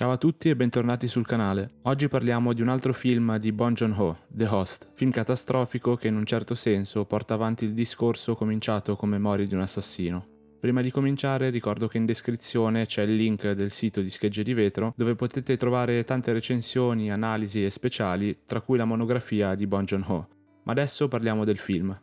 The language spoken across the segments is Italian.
Ciao a tutti e bentornati sul canale. Oggi parliamo di un altro film di Bong Joon-ho, The Host, film catastrofico che in un certo senso porta avanti il discorso cominciato con Memorie di un assassino. Prima di cominciare ricordo che in descrizione c'è il link del sito di Schegge di Vetro dove potete trovare tante recensioni, analisi e speciali, tra cui la monografia di Bong Joon-ho. Ma adesso parliamo del film.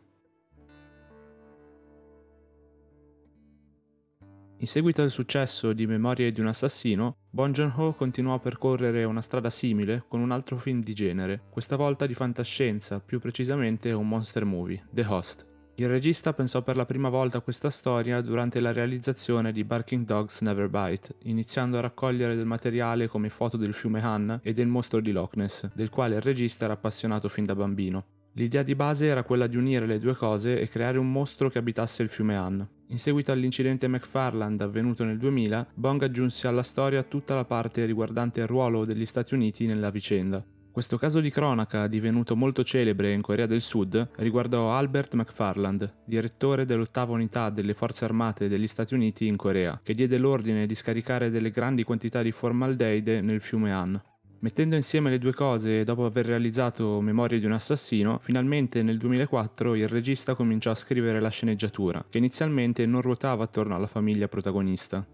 In seguito al successo di Memorie di un assassino, Bong Joon-ho continuò a percorrere una strada simile con un altro film di genere, questa volta di fantascienza, più precisamente un monster movie, The Host. Il regista pensò per la prima volta a questa storia durante la realizzazione di Barking Dogs Never Bite, iniziando a raccogliere del materiale come foto del fiume Han e del mostro di Loch Ness, del quale il regista era appassionato fin da bambino. L'idea di base era quella di unire le due cose e creare un mostro che abitasse il fiume Han. In seguito all'incidente McFarland avvenuto nel 2000, Bong aggiunse alla storia tutta la parte riguardante il ruolo degli Stati Uniti nella vicenda. Questo caso di cronaca, divenuto molto celebre in Corea del Sud, riguardò Albert McFarland, direttore dell'ottava unità delle forze armate degli Stati Uniti in Corea, che diede l'ordine di scaricare delle grandi quantità di formaldeide nel fiume Han. Mettendo insieme le due cose dopo aver realizzato Memorie di un assassino, finalmente nel 2004 il regista cominciò a scrivere la sceneggiatura, che inizialmente non ruotava attorno alla famiglia protagonista.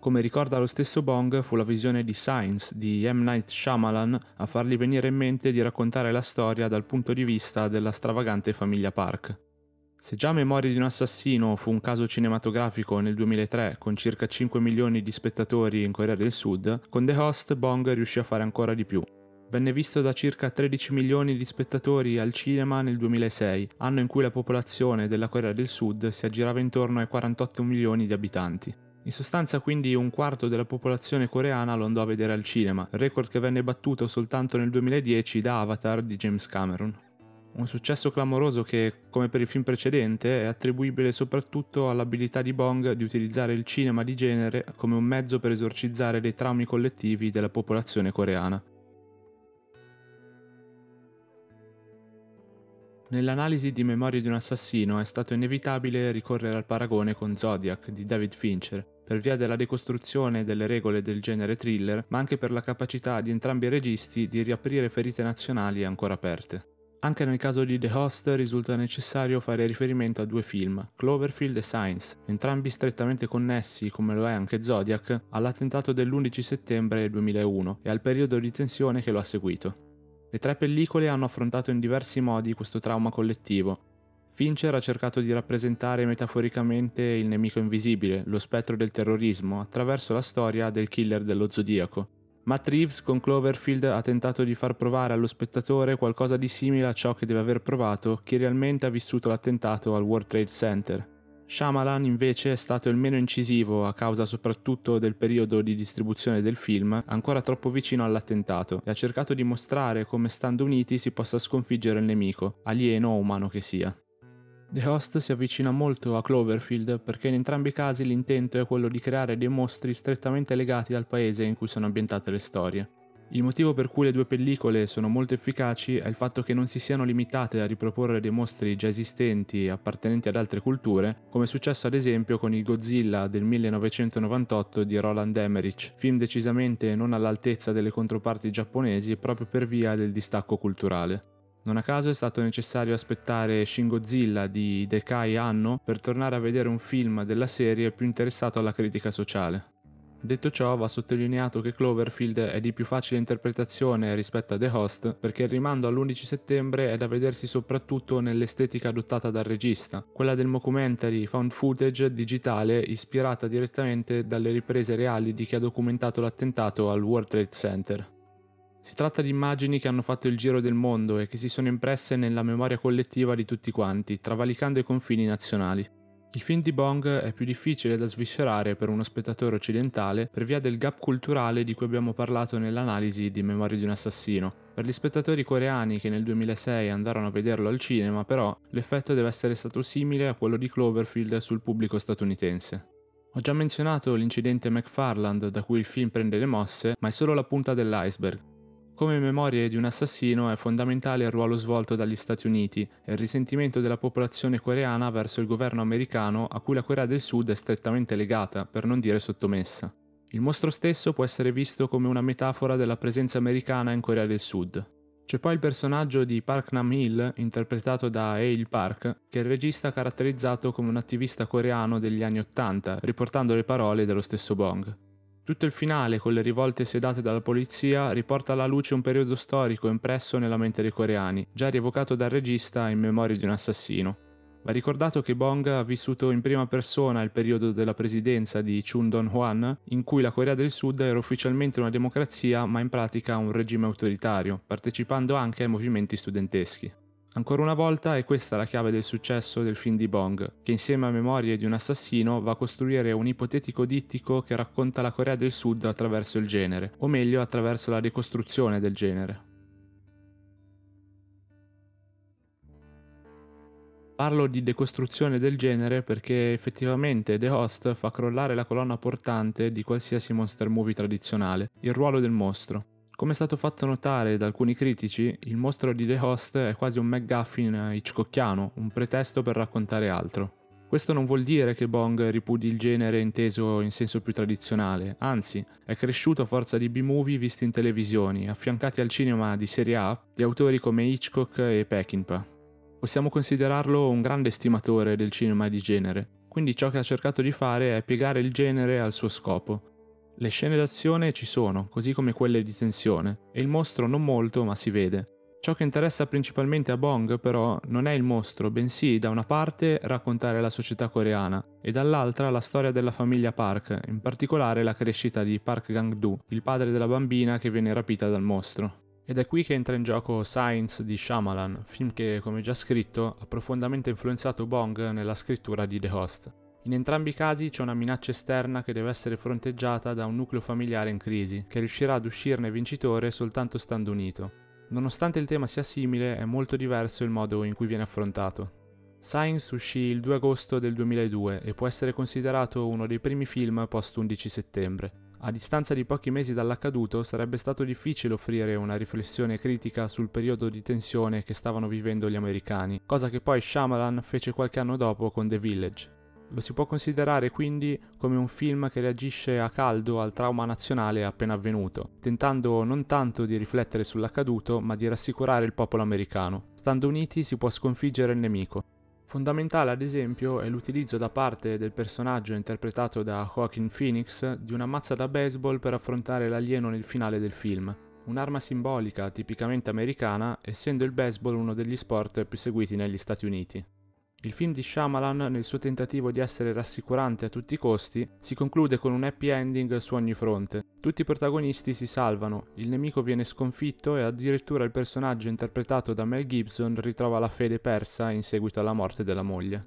Come ricorda lo stesso Bong, fu la visione di Science di M. Night Shyamalan a fargli venire in mente di raccontare la storia dal punto di vista della stravagante famiglia Park. Se già Memorie di un assassino fu un caso cinematografico nel 2003 con circa 5 milioni di spettatori in Corea del Sud, con The Host Bong riuscì a fare ancora di più. Venne visto da circa 13 milioni di spettatori al cinema nel 2006, anno in cui la popolazione della Corea del Sud si aggirava intorno ai 48 milioni di abitanti. In sostanza quindi un quarto della popolazione coreana lo andò a vedere al cinema, record che venne battuto soltanto nel 2010 da Avatar di James Cameron. Un successo clamoroso che, come per il film precedente, è attribuibile soprattutto all'abilità di Bong di utilizzare il cinema di genere come un mezzo per esorcizzare dei traumi collettivi della popolazione coreana. Nell'analisi di Memorie di un assassino è stato inevitabile ricorrere al paragone con Zodiac di David Fincher, per via della decostruzione delle regole del genere thriller, ma anche per la capacità di entrambi i registi di riaprire ferite nazionali ancora aperte. Anche nel caso di The Host risulta necessario fare riferimento a due film, Cloverfield e Science, entrambi strettamente connessi, come lo è anche Zodiac, all'attentato dell'11 settembre 2001 e al periodo di tensione che lo ha seguito. Le tre pellicole hanno affrontato in diversi modi questo trauma collettivo. Fincher ha cercato di rappresentare metaforicamente il nemico invisibile, lo spettro del terrorismo, attraverso la storia del killer dello zodiaco, Matt Reeves con Cloverfield ha tentato di far provare allo spettatore qualcosa di simile a ciò che deve aver provato chi realmente ha vissuto l'attentato al World Trade Center. Shyamalan invece è stato il meno incisivo a causa soprattutto del periodo di distribuzione del film, ancora troppo vicino all'attentato, e ha cercato di mostrare come stando uniti si possa sconfiggere il nemico, alieno o umano che sia. The Host si avvicina molto a Cloverfield perché in entrambi i casi l'intento è quello di creare dei mostri strettamente legati al paese in cui sono ambientate le storie. Il motivo per cui le due pellicole sono molto efficaci è il fatto che non si siano limitate a riproporre dei mostri già esistenti appartenenti ad altre culture, come è successo ad esempio con il Godzilla del 1998 di Roland Emmerich, film decisamente non all'altezza delle controparti giapponesi proprio per via del distacco culturale. Non a caso è stato necessario aspettare Shin Godzilla di Dekai Anno per tornare a vedere un film della serie più interessato alla critica sociale. Detto ciò, va sottolineato che Cloverfield è di più facile interpretazione rispetto a The Host perché il rimando all'11 settembre è da vedersi soprattutto nell'estetica adottata dal regista, quella del mockumentary found footage digitale ispirata direttamente dalle riprese reali di chi ha documentato l'attentato al World Trade Center. Si tratta di immagini che hanno fatto il giro del mondo e che si sono impresse nella memoria collettiva di tutti quanti, travalicando i confini nazionali. Il film di Bong è più difficile da sviscerare per uno spettatore occidentale per via del gap culturale di cui abbiamo parlato nell'analisi di Memorie di un assassino. Per gli spettatori coreani che nel 2006 andarono a vederlo al cinema, però, l'effetto deve essere stato simile a quello di Cloverfield sul pubblico statunitense. Ho già menzionato l'incidente McFarland da cui il film prende le mosse, ma è solo la punta dell'iceberg. Come memorie di un assassino è fondamentale il ruolo svolto dagli Stati Uniti e il risentimento della popolazione coreana verso il governo americano a cui la Corea del Sud è strettamente legata, per non dire sottomessa. Il mostro stesso può essere visto come una metafora della presenza americana in Corea del Sud. C'è poi il personaggio di Park Nam-il, interpretato da Hale Park, che il regista ha caratterizzato come un attivista coreano degli anni Ottanta, riportando le parole dello stesso Bong. Tutto il finale, con le rivolte sedate dalla polizia, riporta alla luce un periodo storico impresso nella mente dei coreani, già rievocato dal regista in memoria di un assassino. Va ricordato che Bong ha vissuto in prima persona il periodo della presidenza di Chun Dong-hwan, in cui la Corea del Sud era ufficialmente una democrazia ma in pratica un regime autoritario, partecipando anche ai movimenti studenteschi. Ancora una volta è questa la chiave del successo del film di Bong, che insieme a Memorie di un assassino va a costruire un ipotetico dittico che racconta la Corea del Sud attraverso il genere, o meglio attraverso la ricostruzione del genere. Parlo di decostruzione del genere perché effettivamente The Host fa crollare la colonna portante di qualsiasi monster movie tradizionale, il ruolo del mostro. Come è stato fatto notare da alcuni critici, il mostro di The Host è quasi un McGuffin hitchcockiano, un pretesto per raccontare altro. Questo non vuol dire che Bong ripudi il genere inteso in senso più tradizionale, anzi, è cresciuto a forza di B-movie visti in televisioni, affiancati al cinema di serie A di autori come Hitchcock e Peckinpah. Possiamo considerarlo un grande estimatore del cinema di genere, quindi ciò che ha cercato di fare è piegare il genere al suo scopo, le scene d'azione ci sono, così come quelle di tensione, e il mostro non molto, ma si vede. Ciò che interessa principalmente a Bong, però, non è il mostro, bensì da una parte raccontare la società coreana e dall'altra la storia della famiglia Park, in particolare la crescita di Park Gang-doo, il padre della bambina che viene rapita dal mostro. Ed è qui che entra in gioco Science di Shyamalan, film che, come già scritto, ha profondamente influenzato Bong nella scrittura di The Host. In entrambi i casi c'è una minaccia esterna che deve essere fronteggiata da un nucleo familiare in crisi, che riuscirà ad uscirne vincitore soltanto stando unito. Nonostante il tema sia simile, è molto diverso il modo in cui viene affrontato. Science uscì il 2 agosto del 2002 e può essere considerato uno dei primi film post 11 settembre. A distanza di pochi mesi dall'accaduto sarebbe stato difficile offrire una riflessione critica sul periodo di tensione che stavano vivendo gli americani, cosa che poi Shyamalan fece qualche anno dopo con The Village. Lo si può considerare quindi come un film che reagisce a caldo al trauma nazionale appena avvenuto, tentando non tanto di riflettere sull'accaduto, ma di rassicurare il popolo americano. Stando uniti si può sconfiggere il nemico. Fondamentale ad esempio è l'utilizzo da parte del personaggio interpretato da Joaquin Phoenix di una mazza da baseball per affrontare l'alieno nel finale del film, un'arma simbolica tipicamente americana, essendo il baseball uno degli sport più seguiti negli Stati Uniti. Il film di Shyamalan, nel suo tentativo di essere rassicurante a tutti i costi, si conclude con un happy ending su ogni fronte. Tutti i protagonisti si salvano, il nemico viene sconfitto e addirittura il personaggio interpretato da Mel Gibson ritrova la fede persa in seguito alla morte della moglie.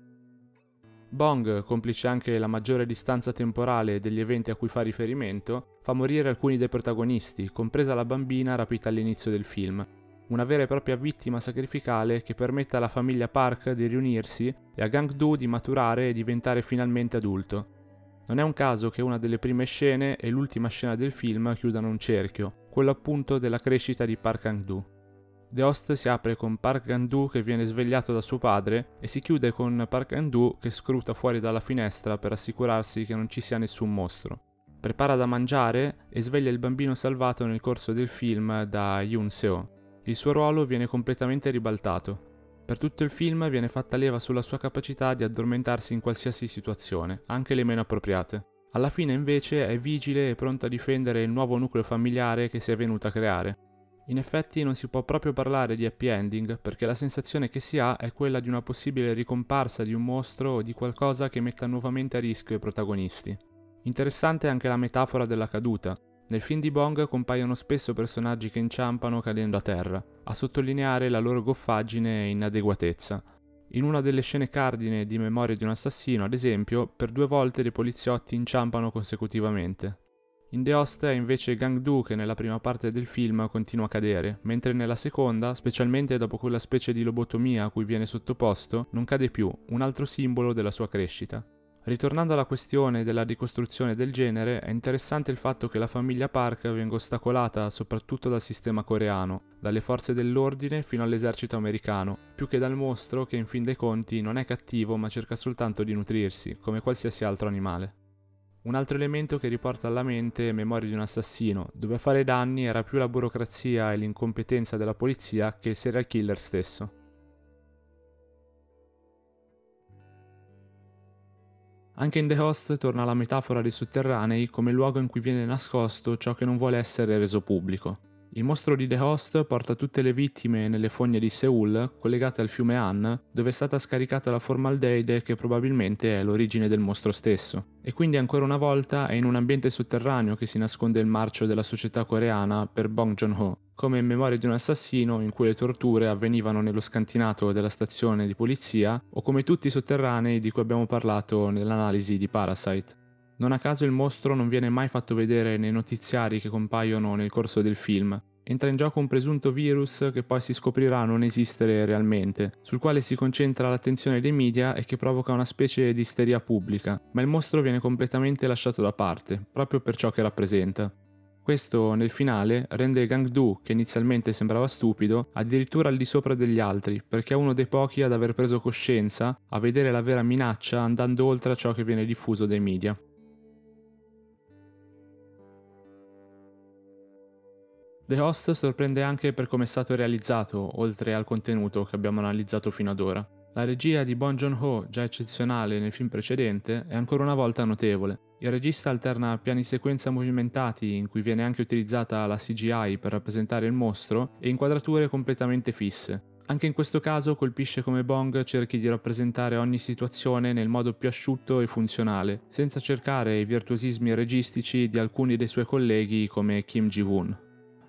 Bong, complice anche la maggiore distanza temporale degli eventi a cui fa riferimento, fa morire alcuni dei protagonisti, compresa la bambina rapita all'inizio del film, una vera e propria vittima sacrificale che permette alla famiglia Park di riunirsi e a Gang-doo di maturare e diventare finalmente adulto. Non è un caso che una delle prime scene e l'ultima scena del film chiudano un cerchio, quello appunto della crescita di Park Gang-doo. The Host si apre con Park Gang-doo che viene svegliato da suo padre e si chiude con Park Gang-doo che scruta fuori dalla finestra per assicurarsi che non ci sia nessun mostro. Prepara da mangiare e sveglia il bambino salvato nel corso del film da Yoon Seo. Il suo ruolo viene completamente ribaltato. Per tutto il film viene fatta leva sulla sua capacità di addormentarsi in qualsiasi situazione, anche le meno appropriate. Alla fine invece è vigile e pronto a difendere il nuovo nucleo familiare che si è venuto a creare. In effetti non si può proprio parlare di happy ending perché la sensazione che si ha è quella di una possibile ricomparsa di un mostro o di qualcosa che metta nuovamente a rischio i protagonisti. Interessante anche la metafora della caduta, nel film di Bong compaiono spesso personaggi che inciampano cadendo a terra, a sottolineare la loro goffaggine e inadeguatezza. In una delle scene cardine di Memoria di un assassino, ad esempio, per due volte dei poliziotti inciampano consecutivamente. In The Host è invece Gang-doo che nella prima parte del film continua a cadere, mentre nella seconda, specialmente dopo quella specie di lobotomia a cui viene sottoposto, non cade più, un altro simbolo della sua crescita. Ritornando alla questione della ricostruzione del genere, è interessante il fatto che la famiglia Park venga ostacolata soprattutto dal sistema coreano, dalle forze dell'ordine fino all'esercito americano, più che dal mostro che in fin dei conti non è cattivo ma cerca soltanto di nutrirsi, come qualsiasi altro animale. Un altro elemento che riporta alla mente Memoria di un assassino, dove a fare danni era più la burocrazia e l'incompetenza della polizia che il serial killer stesso. Anche in The Host torna la metafora dei sotterranei come luogo in cui viene nascosto ciò che non vuole essere reso pubblico. Il mostro di The Host porta tutte le vittime nelle fogne di Seoul collegate al fiume Han, dove è stata scaricata la formaldeide che probabilmente è l'origine del mostro stesso. E quindi ancora una volta è in un ambiente sotterraneo che si nasconde il marcio della società coreana per Bong Joon-ho, come in Memoria di un assassino in cui le torture avvenivano nello scantinato della stazione di polizia o come tutti i sotterranei di cui abbiamo parlato nell'analisi di Parasite. Non a caso il mostro non viene mai fatto vedere nei notiziari che compaiono nel corso del film. Entra in gioco un presunto virus che poi si scoprirà non esistere realmente, sul quale si concentra l'attenzione dei media e che provoca una specie di isteria pubblica, ma il mostro viene completamente lasciato da parte, proprio per ciò che rappresenta. Questo, nel finale, rende Gangdu, che inizialmente sembrava stupido, addirittura al di sopra degli altri, perché è uno dei pochi ad aver preso coscienza, a vedere la vera minaccia andando oltre a ciò che viene diffuso dai media. The Host sorprende anche per come è stato realizzato, oltre al contenuto che abbiamo analizzato fino ad ora. La regia di Bon Joon-ho, già eccezionale nel film precedente, è ancora una volta notevole. Il regista alterna piani sequenza movimentati in cui viene anche utilizzata la CGI per rappresentare il mostro e inquadrature completamente fisse. Anche in questo caso colpisce come Bong cerchi di rappresentare ogni situazione nel modo più asciutto e funzionale, senza cercare i virtuosismi registici di alcuni dei suoi colleghi come Kim Ji-woon.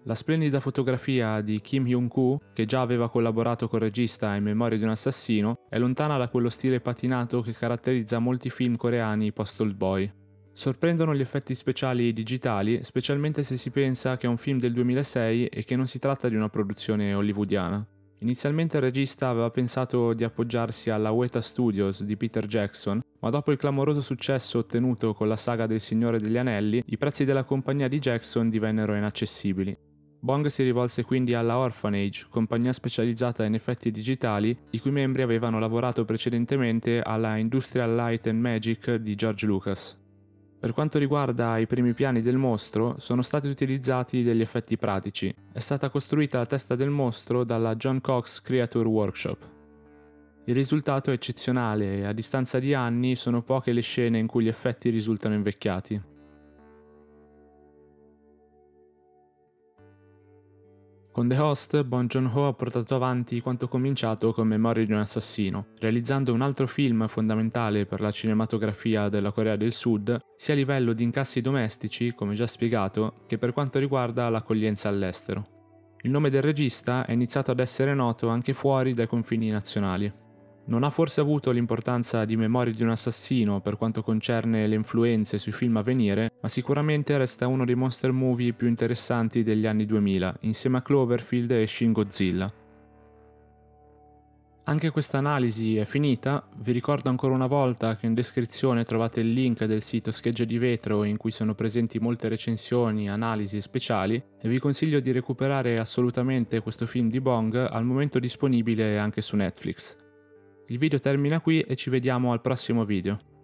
La splendida fotografia di Kim Hyun-koo, che già aveva collaborato col regista in Memoria di un assassino, è lontana da quello stile patinato che caratterizza molti film coreani post-Old Boy. Sorprendono gli effetti speciali digitali, specialmente se si pensa che è un film del 2006 e che non si tratta di una produzione hollywoodiana. Inizialmente il regista aveva pensato di appoggiarsi alla Weta Studios di Peter Jackson, ma dopo il clamoroso successo ottenuto con la saga del Signore degli Anelli, i prezzi della compagnia di Jackson divennero inaccessibili. Bong si rivolse quindi alla Orphanage, compagnia specializzata in effetti digitali, i cui membri avevano lavorato precedentemente alla Industrial Light and Magic di George Lucas. Per quanto riguarda i primi piani del mostro, sono stati utilizzati degli effetti pratici. È stata costruita la testa del mostro dalla John Cox Creature Workshop. Il risultato è eccezionale e a distanza di anni sono poche le scene in cui gli effetti risultano invecchiati. Con The Host, Bon Joon-ho ha portato avanti quanto cominciato con Memoria di un assassino, realizzando un altro film fondamentale per la cinematografia della Corea del Sud, sia a livello di incassi domestici, come già spiegato, che per quanto riguarda l'accoglienza all'estero. Il nome del regista è iniziato ad essere noto anche fuori dai confini nazionali. Non ha forse avuto l'importanza di Memoria di un assassino per quanto concerne le influenze sui film a venire, ma sicuramente resta uno dei monster movie più interessanti degli anni 2000, insieme a Cloverfield e Shin Godzilla. Anche questa analisi è finita, vi ricordo ancora una volta che in descrizione trovate il link del sito Scheggia di Vetro in cui sono presenti molte recensioni, analisi e speciali e vi consiglio di recuperare assolutamente questo film di Bong al momento disponibile anche su Netflix. Il video termina qui e ci vediamo al prossimo video.